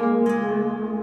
Música